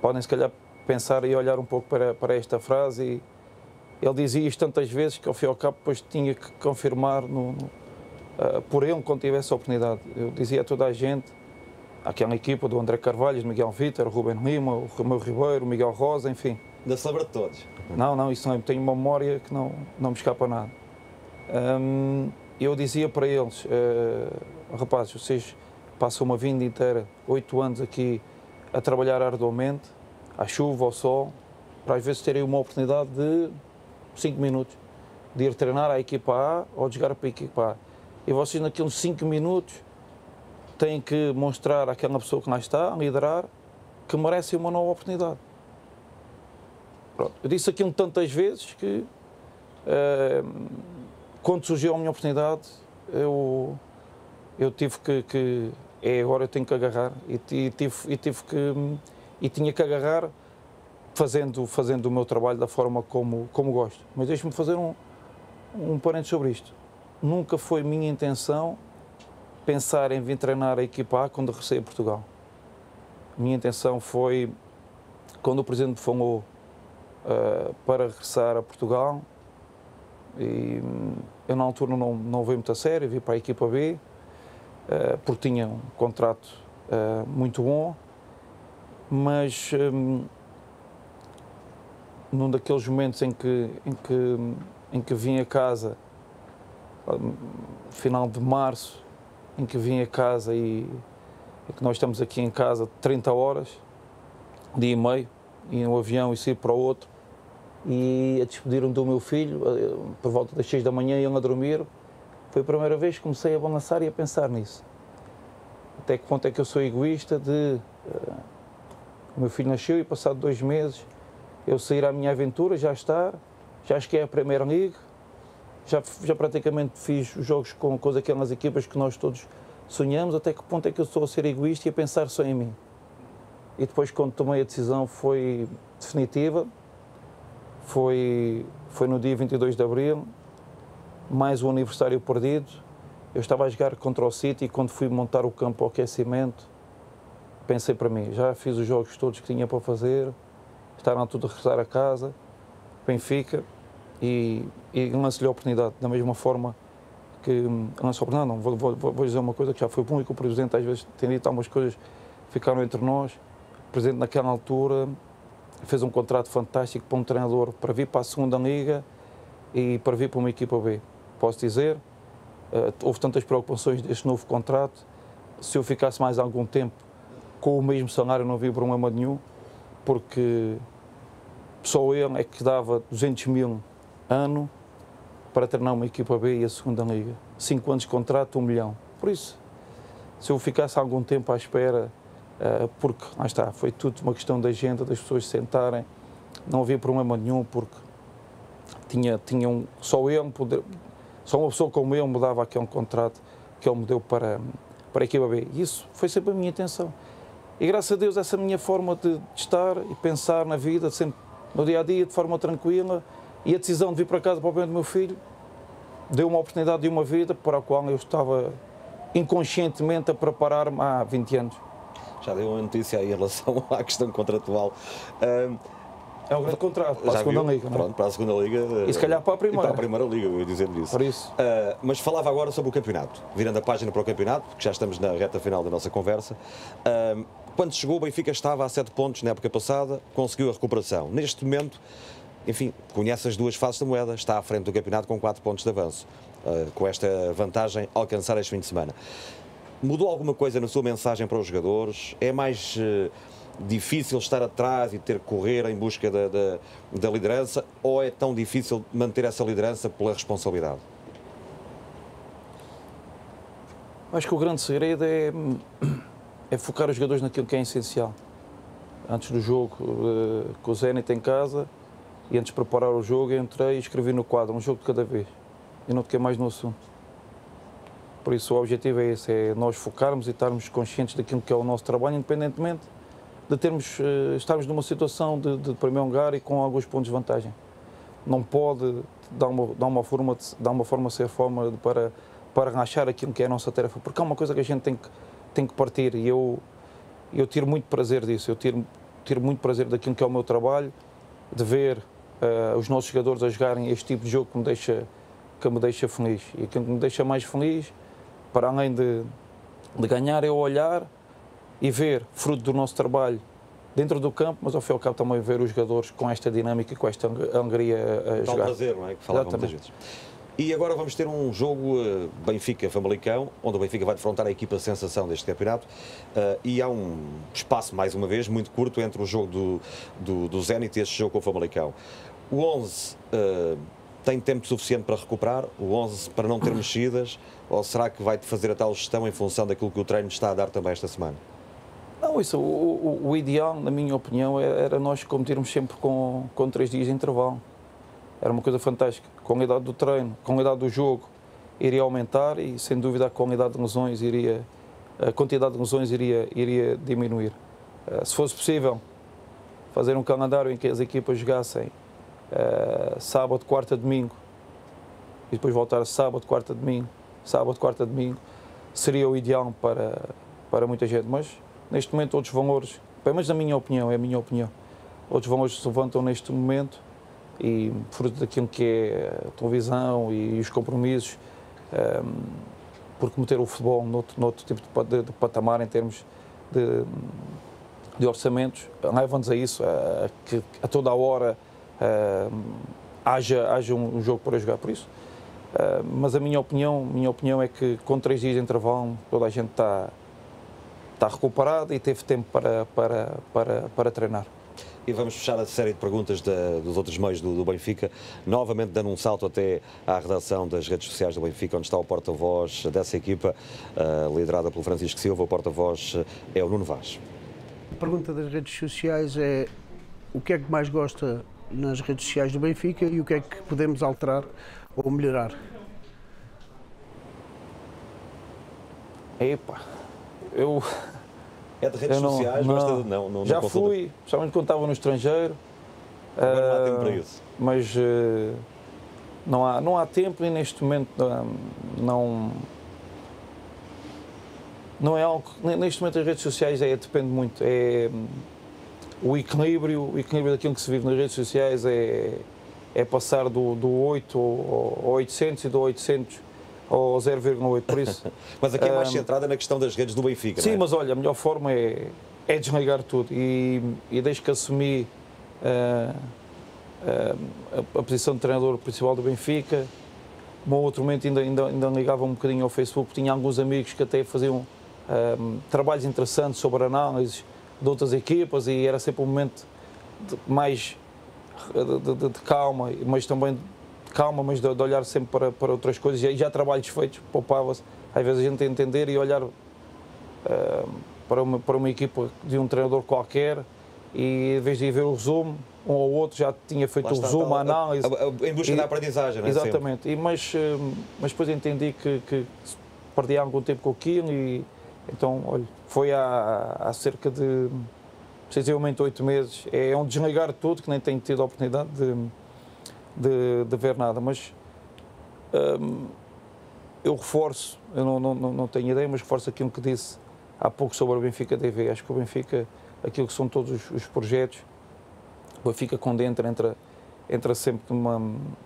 podem se calhar pensar e olhar um pouco para, para esta frase e ele dizia isto tantas vezes que ao fim e ao cabo depois tinha que confirmar no, no, uh, por ele quando tivesse a oportunidade. Eu dizia a toda a gente aquela equipa do André Carvalho, Miguel Vítor, Ruben Lima, o Romeu Ribeiro, o Miguel Rosa, enfim. Da sobra de todos. Não, não, isso não, tenho uma memória que não, não me escapa nada. Hum, eu dizia para eles, uh, rapazes, vocês passam uma vinda inteira, oito anos aqui, a trabalhar arduamente, à chuva, ao sol, para às vezes terem uma oportunidade de cinco minutos, de ir treinar à equipa A ou de jogar para a equipa A. E vocês naqueles cinco minutos têm que mostrar àquela pessoa que lá está, a liderar, que merece uma nova oportunidade. Pronto. Eu disse aquilo tantas vezes que uh, quando surgiu a minha oportunidade, eu, eu tive que, que é agora eu tenho que agarrar e, e, tive, e tive que e tinha que agarrar fazendo fazendo o meu trabalho da forma como como gosto. Mas deixe-me fazer um um parênteses sobre isto. Nunca foi minha intenção pensar em vir treinar a equipa A quando regressei a Portugal. Minha intenção foi, quando o Presidente me falou uh, para regressar a Portugal, e eu na altura não, não veio muito a sério, vim para a equipa B, uh, porque tinha um contrato uh, muito bom, mas um, num daqueles momentos em que, em que, em que vim a casa, final de março, em que vim a casa e que nós estamos aqui em casa 30 horas, dia e meio, e um avião e sair para o outro, e a despediram do meu filho, por volta das 6 da manhã, iam a dormir. Foi a primeira vez que comecei a balançar e a pensar nisso. até que ponto é que eu sou egoísta de uh, o meu filho nasceu e passado dois meses eu sair à minha aventura, já estar, já que é a Premier League, já, já praticamente fiz os jogos com, com aquelas equipas que nós todos sonhamos, até que ponto é que eu estou a ser egoísta e a pensar só em mim. E depois quando tomei a decisão foi definitiva, foi, foi no dia 22 de Abril, mais um aniversário perdido, eu estava a jogar contra o City e quando fui montar o campo ao aquecimento, pensei para mim, já fiz os jogos todos que tinha para fazer, estavam tudo a regressar a casa, Benfica, e, e lance-lhe a oportunidade, da mesma forma que lance a oportunidade, não, vou, vou, vou, dizer uma coisa que já foi público, o Presidente às vezes tem dito algumas coisas ficaram entre nós, o Presidente naquela altura fez um contrato fantástico para um treinador para vir para a segunda liga e para vir para uma equipa B. Posso dizer, Uh, houve tantas preocupações deste novo contrato. Se eu ficasse mais algum tempo com o mesmo salário, não havia problema nenhum, porque só ele é que dava 200 mil ano para treinar uma equipa B e a segunda liga. Cinco anos de contrato, um milhão. Por isso, se eu ficasse algum tempo à espera, uh, porque lá está, foi tudo uma questão da agenda, das pessoas se sentarem, não havia problema nenhum, porque tinha, tinham só ele poder, só uma pessoa como eu me dava aquele contrato que ele me deu para, para a equipa B. E isso foi sempre a minha intenção. E graças a Deus, essa minha forma de estar e pensar na vida, sempre no dia a dia, de forma tranquila, e a decisão de vir para casa para o bem do meu filho, deu uma oportunidade de uma vida para a qual eu estava inconscientemente a preparar-me há 20 anos. Já deu uma notícia aí em relação à questão contratual. É um grande contrato para a segunda viu? liga. É? Pronto, para a segunda liga. E se calhar para a primeira. E para a primeira liga, eu ia dizer isso. Por isso. Uh, mas falava agora sobre o campeonato. Virando a página para o campeonato, porque já estamos na reta final da nossa conversa. Uh, quando chegou, o Benfica estava a 7 pontos na época passada, conseguiu a recuperação. Neste momento, enfim, conhece as duas faces da moeda, está à frente do campeonato com 4 pontos de avanço. Uh, com esta vantagem alcançar este fim de semana. Mudou alguma coisa na sua mensagem para os jogadores? É mais difícil estar atrás e ter que correr em busca da, da, da liderança ou é tão difícil manter essa liderança pela responsabilidade? Acho que o grande segredo é, é focar os jogadores naquilo que é essencial. Antes do jogo, uh, com o Zenit em casa, e antes de preparar o jogo, entrei e escrevi no quadro, um jogo de cada vez. E não toquei mais no assunto. Por isso, o objetivo é esse, é nós focarmos e estarmos conscientes daquilo que é o nosso trabalho, independentemente de termos, uh, estarmos numa situação de, de primeiro lugar e com alguns pontos de vantagem. Não pode dar uma, dar uma forma, de, dar uma forma ser forma para, para relaxar aquilo que é a nossa tarefa, porque é uma coisa que a gente tem que, tem que partir e eu, eu tiro muito prazer disso, eu tiro, tiro muito prazer daquilo que é o meu trabalho, de ver uh, os nossos jogadores a jogarem este tipo de jogo que me deixa, que me deixa feliz. E aquilo que me deixa mais feliz, para além de, de ganhar, é olhar e ver, fruto do nosso trabalho, dentro do campo, mas ao fim e ao cabo também ver os jogadores com esta dinâmica e com esta alegria a Dá jogar. prazer, não é? Que falava muitas vezes. E agora vamos ter um jogo uh, Benfica-Famalicão, onde o Benfica vai defrontar a equipa sensação deste campeonato. Uh, e há um espaço, mais uma vez, muito curto entre o jogo do, do, do Zenit e este jogo com o Famalicão. O 11 uh, tem tempo suficiente para recuperar? O 11 para não ter mexidas? Ou será que vai fazer a tal gestão em função daquilo que o treino está a dar também esta semana? Não, isso, o, o, o, ideal, na minha opinião, era nós competirmos sempre com, com três dias de intervalo. Era uma coisa fantástica. Com a idade do treino, com a idade do jogo, iria aumentar e, sem dúvida, a qualidade de lesões iria, a quantidade de lesões iria, iria diminuir. Eh, se fosse possível, fazer um calendário em que as equipas jogassem uh, sábado, quarta, domingo e depois voltar sábado, quarta, domingo, sábado, quarta, domingo, seria o ideal para, para muita gente. Mas Neste momento, outros valores, pelo menos na minha opinião, é a minha opinião, outros valores se levantam neste momento e, fruto daquilo que é a televisão e os compromissos, um, ehm, porque meter o futebol noutro, noutro tipo de, de, patamar em termos de, de orçamentos, leva-nos a isso, a, que a toda a hora haja, haja um, um, jogo para jogar por isso. Uh, mas a minha opinião, minha opinião é que com três dias de intervalo toda a gente está está recuperado e teve tempo para, para, para, para treinar. e vamos fechar a série de perguntas da, dos outros meios do, do, Benfica, novamente dando um salto até à redação das redes sociais do Benfica, onde está o porta-voz dessa equipa, uh, liderada pelo Francisco Silva. O porta-voz é o Nuno Vaz. A pergunta das redes sociais é o que é que mais gosta nas redes sociais do Benfica e o que é que podemos alterar ou melhorar? Epa, eu é de redes não, sociais, não, gosta de não, não Já não fui, principalmente quando estava no estrangeiro. Agora não há tempo para isso. Mas uh, não, há, não há tempo e neste momento não. Não é algo. Neste momento as redes sociais é, depende muito. É, o equilíbrio, o equilíbrio daquilo que se vive nas redes sociais é, é passar do, do 8 ao 800 e do 800 ou 0,8, por isso. mas aqui é mais um, centrada na questão das redes do Benfica, Sim, é? mas olha, a melhor forma é, é desligar tudo e, e desde que assumi uh, uh, a, a, posição de treinador principal do Benfica, num outro momento ainda, ainda, ainda ligava um bocadinho ao Facebook, tinha alguns amigos que até faziam uh, trabalhos interessantes sobre análises de outras equipas e era sempre um momento de, mais de, de, de calma, mas também calma, mas de, olhar sempre para, para outras coisas. E já trabalhos feitos, poupava-se, às vezes a gente entender e olhar uh, para, uma, para uma equipa de um treinador qualquer e em vez de ir ver o resumo, um ou outro já tinha feito o resumo, a, análise. A, a, em busca e, da aprendizagem, não é? Exatamente, e, mas, uh, mas depois entendi que, que perdi algum tempo com aquilo e então, olha, foi há, há cerca de precisamente oito meses. É um desligar tudo que nem tenho tido a oportunidade de de, de ver nada, mas hum, eu reforço, eu não, não, não tenho ideia, mas reforço aquilo que disse há pouco sobre o Benfica TV. Acho que o Benfica, aquilo que são todos os, os projetos, o Benfica com dentro entra, entra sempre numa,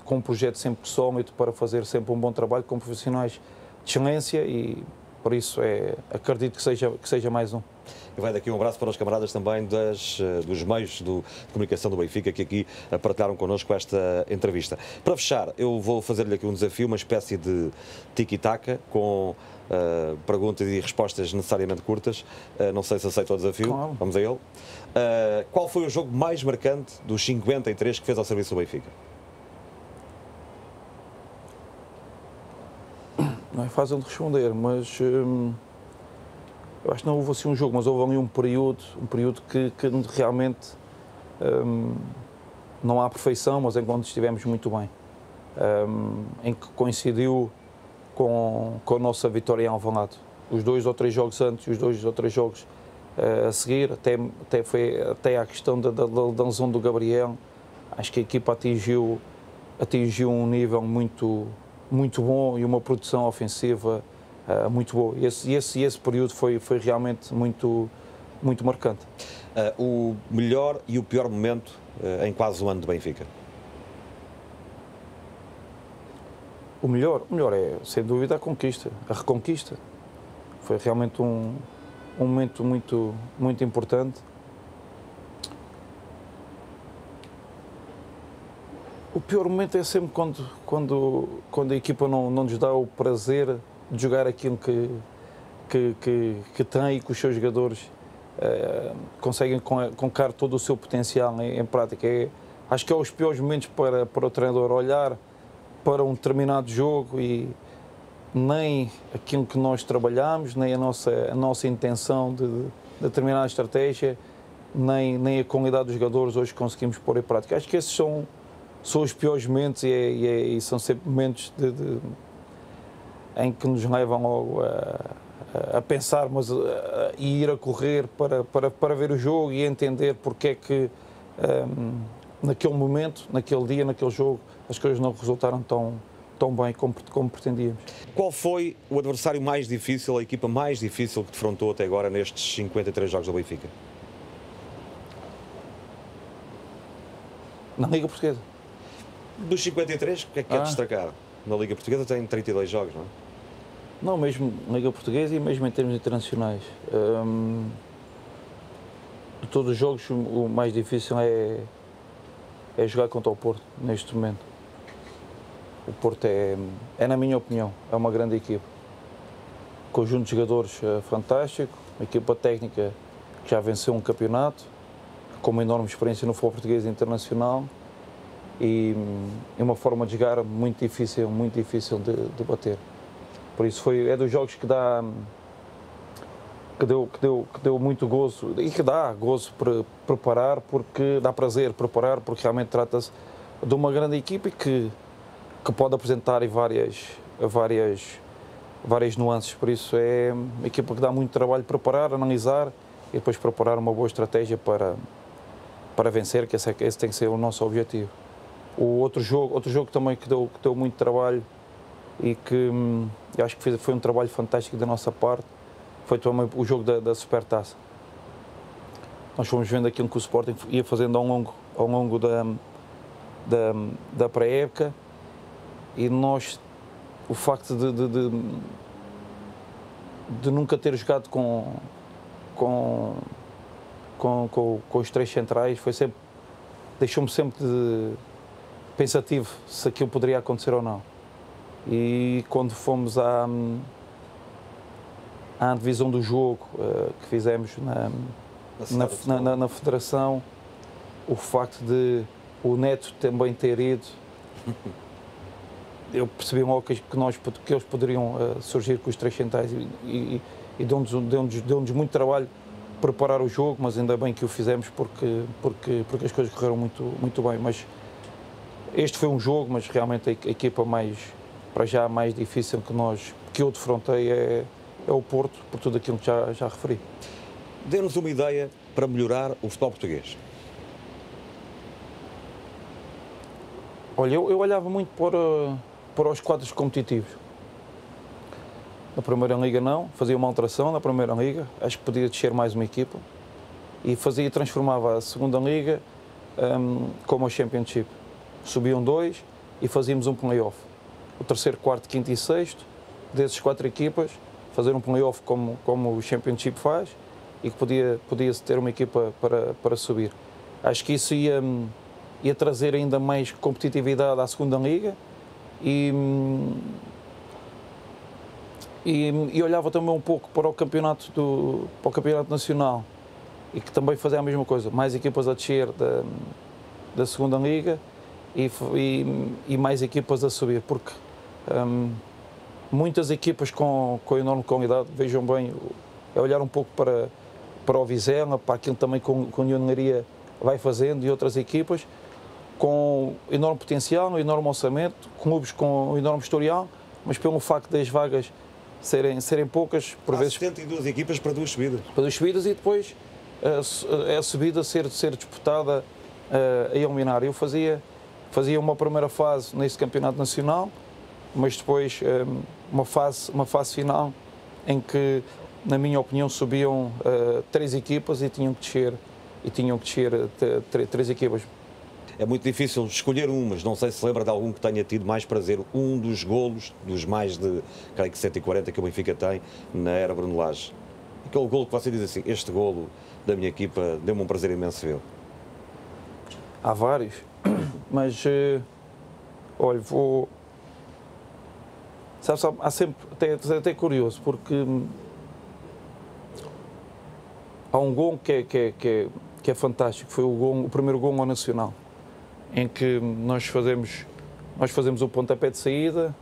com um projeto sempre sólido para fazer sempre um bom trabalho com profissionais de excelência e por isso é, acredito que seja, que seja mais um. E vai daqui um abraço para os camaradas também das, eh, dos meios do, de comunicação do Benfica que aqui eh, partilharam connosco esta entrevista. Para fechar, eu vou fazer-lhe aqui um desafio, uma espécie de tiki-taka com uh, perguntas e respostas necessariamente curtas. Uh, não sei se aceita o desafio. Claro. Vamos a ele. Uh, qual foi o jogo mais marcante dos 53 que fez ao serviço do Benfica? Não é fácil de responder, mas. Hum eu acho que não houve assim um jogo, mas houve ali um período, um período que, que realmente um, não há perfeição, mas enquanto estivemos muito bem, um, em que coincidiu com, com a nossa vitória em Alvalade. Os dois ou três jogos antes, os dois ou três jogos uh, a seguir, até, até, foi, até a questão da, da, da lesão do Gabriel, acho que a equipa atingiu, atingiu um nível muito, muito bom e uma produção ofensiva uh, muito boa. Esse, esse, esse período foi, foi realmente muito, muito marcante. Uh, o melhor e o pior momento uh, em quase um ano de Benfica? O melhor, o melhor é, sem dúvida, a conquista, a reconquista. Foi realmente um, um momento muito, muito importante. O pior momento é sempre quando, quando, quando a equipa não, não nos dá o prazer de jogar aquilo que, que, que, que tem e que os seus jogadores uh, conseguem colocar todo o seu potencial em, em prática. É, acho que é os piores momentos para, para o treinador olhar para um determinado jogo e nem aquilo que nós trabalhamos, nem a nossa, a nossa intenção de, de determinada estratégia, nem, nem a qualidade dos jogadores hoje conseguimos pôr em prática. Acho que esses são, são os piores momentos e, é, e, é, e são sempre momentos de, de em que nos levam logo a, a pensar mas, a, e ir a correr para, para, para ver o jogo e entender porque é que um, naquele momento, naquele dia, naquele jogo, as coisas não resultaram tão, tão bem como, como pretendíamos. Qual foi o adversário mais difícil, a equipa mais difícil que defrontou até agora nestes 53 jogos do Benfica? Na Liga Portuguesa. Dos 53, o que é que ah. destacar? Na Liga Portuguesa tem 32 jogos, não é? Não, mesmo na Liga Portuguesa e mesmo em termos internacionais. Um, de todos os jogos, o mais difícil é, é jogar contra o Porto, neste momento. O Porto é, é, na minha opinião, é uma grande equipa. Conjunto de jogadores uh, fantástico, uma equipa técnica que já venceu um campeonato, com uma enorme experiência no futebol português internacional e é uma forma de jogar muito difícil, muito difícil de, de bater. Por isso foi, é dos jogos que dá que deu, que deu, que deu muito gozo e que dá gozo para preparar, porque dá prazer preparar, porque realmente trata-se de uma grande equipe que, que pode apresentar várias, várias, várias nuances. Por isso é uma equipa que dá muito trabalho preparar, analisar e depois preparar uma boa estratégia para, para vencer, que esse, é, esse tem que ser o nosso objetivo. O outro jogo, outro jogo também que deu, que deu muito trabalho e que hum, eu acho que fez, foi um trabalho fantástico da nossa parte foi também o jogo da, da Supertaça. Nós fomos vendo aquilo que o Sporting ia fazendo ao longo, ao longo da, da, da pré-época e nós, o facto de, de, de, de, nunca ter jogado com, com, com, com, com os três centrais foi sempre, deixou-me sempre de, pensativo se aquilo poderia acontecer ou não. E quando fomos à à divisão do jogo uh, que fizemos na, na, na, na, Federação, o facto de o Neto também ter ido, eu percebi logo que, nós, que eles poderiam uh, surgir com os três centais e, e, e deu-nos deu deu muito trabalho preparar o jogo, mas ainda bem que o fizemos porque, porque, porque as coisas correram muito, muito bem. Mas este foi um jogo, mas realmente a, equipa mais, para já, mais difícil que nós, que eu defrontei é é o Porto, por tudo aquilo que já, já referi. Dê-nos uma ideia para melhorar o futebol português. Olha, eu, eu olhava muito para, para os quadros competitivos. Na Primeira Liga não, fazia uma alteração na Primeira Liga, acho que podia descer mais uma equipa e fazia, transformava a Segunda Liga um, como a Championship. Subiam dois e fazíamos um playoff. O terceiro, quarto, quinto e sexto, desses quatro equipas, fazer um playoff como, como o Championship faz e que podia, podia ter uma equipa para, para subir. Acho que isso ia, ia trazer ainda mais competitividade à segunda liga e, e, e, olhava também um pouco para o campeonato do para o campeonato nacional e que também fazia a mesma coisa, mais equipas a descer da, da segunda liga e, e, e mais equipas a subir, porque um, muitas equipas com, com enorme qualidade, vejam bem, é olhar um pouco para, para o Vizela, para aquilo também que o União vai fazendo e outras equipas, com enorme potencial, um enorme orçamento, clubes com um enorme historial, mas pelo facto das vagas serem, serem poucas, por Há vezes... 72 equipas para duas subidas. Para duas subidas e depois a, a subida ser, ser disputada a eliminar. Eu fazia, fazia uma primeira fase nesse campeonato nacional, mas depois uma fase, uma fase final em que, na minha opinião, subiam uh, três equipas e tinham que descer, e tinham que descer uh, três equipas. É muito difícil escolher um, mas não sei se lembra de algum que tenha tido mais prazer. Um dos golos, dos mais de, creio que 140 que o Benfica tem, na era Bruno Lage. Aquele golo que você diz assim, este golo da minha equipa deu-me um prazer imenso ver. Há vários, mas, uh, olha, vou Sabe, sabe, há sempre, até, até curioso, porque hum, há um gol que é, que é, que é, que é fantástico, foi o, gol, o primeiro gol ao Nacional, em que nós fazemos, nós fazemos o pontapé de saída,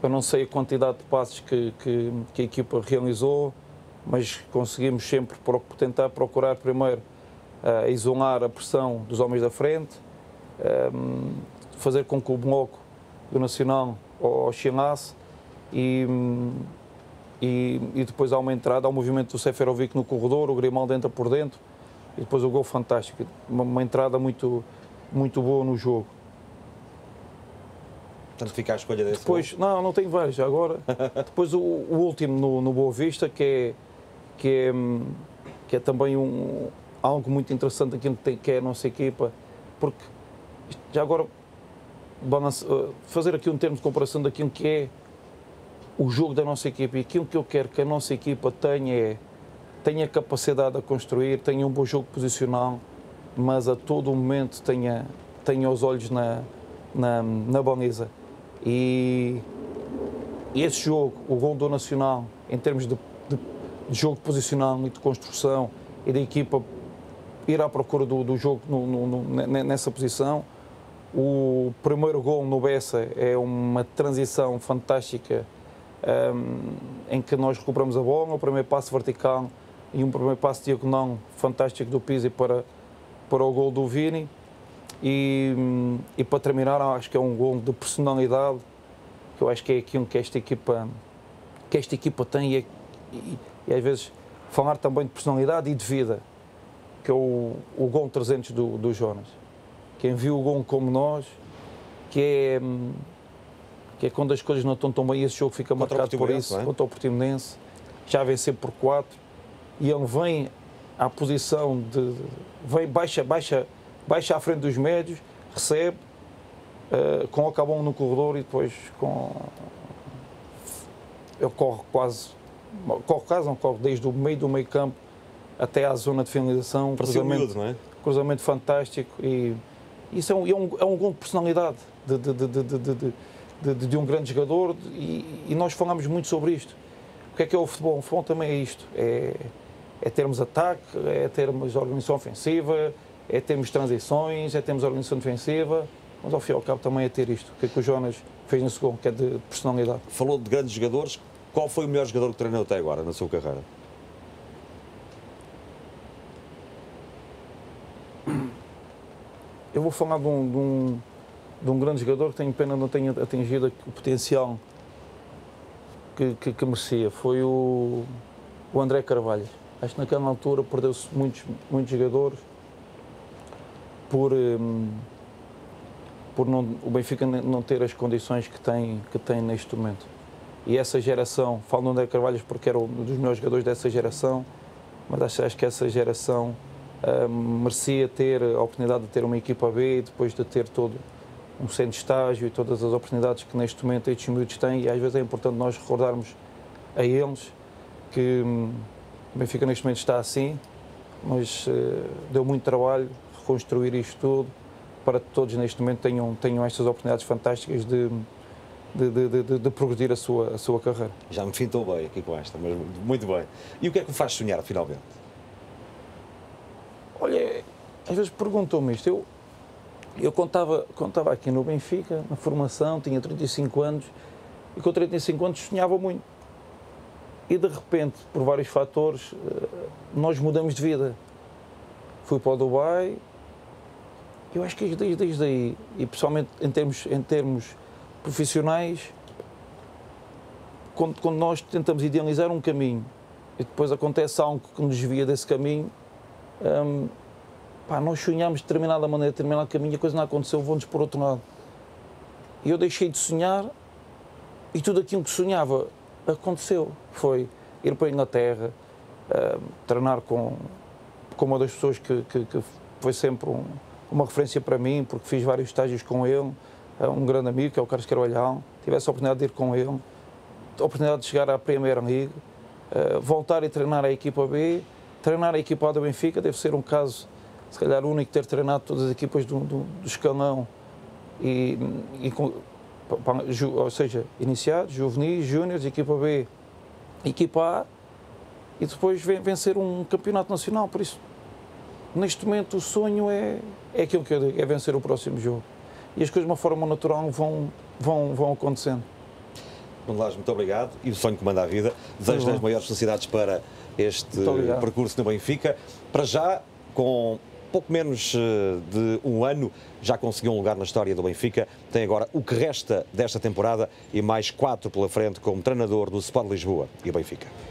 eu não sei a quantidade de passos que, que, que a equipa realizou, mas conseguimos sempre tentar procurar primeiro uh, isolar a pressão dos homens da frente, um, fazer com que o bloco do Nacional ao Chilasse e, e, e, depois há uma entrada, há um movimento do Seferovic no corredor, o Grimaldo entra por dentro e depois o gol fantástico, uma, uma entrada muito, muito boa no jogo. Portanto, fica a escolha desse Depois, gol. não, não tenho vários agora. depois o, o, último no, no Boa Vista, que é, que é, que é também um, algo muito interessante aquilo que, tem, que é a nossa equipa, porque já agora eh, fazer aqui um termo de comparação daquilo que é o jogo da nossa equipa e aquilo que eu quero que a nossa equipa tenha é tenha capacidade a construir, tenha um bom jogo posicional, mas a todo momento tenha, tenha os olhos na, na, na baliza. E esse jogo, o gol do Nacional, em termos de, de, de jogo posicional e de construção e da equipa ir à procura do, do jogo no, no, nessa posição. O primeiro gol no Bessa é uma transição fantástica um, em que nós recuperamos a bola, o primeiro passo vertical e um primeiro passo diagonal fantástico do Pizzi para, para o gol do Vini. E, e para terminar, acho que é um gol de personalidade, que eu acho que é aquilo que esta equipa, que esta equipa tem e, é, e, e às vezes falar também de personalidade e de vida, que é o, o gol 300 do, do Jonas. Quem viu o gol como nós, que é, que é quando as coisas não estão tão bem, esse jogo fica contra marcado por isso, é? contra o Portimonense, já venceu por 4, e ele vem à posição de. Vem, baixa, baixa, baixa à frente dos médios, recebe, uh, com o cabão no corredor e depois com. Ele corre quase. Corre quase, não corre, desde o meio do meio campo até à zona de finalização. cruzamento, miúdo, não é? cruzamento fantástico e isso é um, é um, é um gol de personalidade de, de, de, de, de um grande jogador e, e, nós falamos muito sobre isto. O que é que é o futebol? O futebol também é isto. É, é termos ataque, é termos organização ofensiva, é termos transições, é termos organização defensiva, mas ao fim e ao cabo também é ter isto. O que é que o Jonas fez no segundo, que é de personalidade. Falou de grandes jogadores. Qual foi o melhor jogador que treinou até agora na sua carreira? Eu vou falar de um, de um, de um grande jogador que tenho pena não tenha atingido o potencial que, que, que merecia. Foi o, o André Carvalho. Acho que naquela altura perdeu-se muitos, muitos jogadores por, um, por não, o Benfica não ter as condições que tem, que tem neste momento. E essa geração, falo do André Carvalho porque era um dos melhores jogadores dessa geração, mas acho, acho que essa geração merecia ter a oportunidade de ter uma equipa B, depois de ter todo um centro de estágio e todas as oportunidades que neste momento estes miúdos têm, e às vezes é importante nós recordarmos a eles que um, o Benfica neste momento está assim, mas uh, deu muito trabalho reconstruir isto tudo para que todos neste momento tenham, tenham estas oportunidades fantásticas de, de, de, de, de progredir a sua, a sua carreira. Já me fintou bem aqui com esta, mas muito bem. E o que é que me faz sonhar finalmente? Às vezes perguntam-me isto. Eu, eu contava, contava aqui no Benfica, na formação, tinha 35 anos, e com 35 anos sonhava muito. E de repente, por vários fatores, eh, nós mudamos de vida. Fui para o Dubai, eu acho que desde, desde aí, e pessoalmente em termos, em termos profissionais, quando, quando nós tentamos idealizar um caminho e depois acontece algo que nos desvia desse caminho, hum, pá, nós sonhamos de determinada maneira, de determinado caminho, a coisa não aconteceu, vamos por outro lado. E eu deixei de sonhar e tudo aquilo que sonhava aconteceu. Foi ir para a Inglaterra, hum, treinar com, com uma das pessoas que, que, que foi sempre um, uma referência para mim, porque fiz vários estágios com ele, hum, um grande amigo, que é o Carlos Carvalhal, tivesse a oportunidade de ir com ele, a oportunidade de chegar à Premier League, hum, voltar e treinar a equipa B, treinar a equipa A do Benfica deve ser um caso, se calhar, único ter treinado todas as equipas do, do, do escalão, e, e, ou seja, iniciados, juvenis, júniores, equipa B, equipa A, e depois vencer um campeonato nacional. Por isso, neste momento, o sonho é, é aquilo que eu digo, é vencer o próximo jogo. E as coisas de uma forma natural vão, vão, vão acontecendo. Nuno muito obrigado. E o sonho que manda a vida. Desejo as maiores felicidades para este percurso no Benfica. Para já, com pouco menos eh, de um ano, já conseguiu um lugar na história do Benfica. Tem agora o que resta desta temporada e mais quatro pela frente como treinador do Sport Lisboa e Benfica.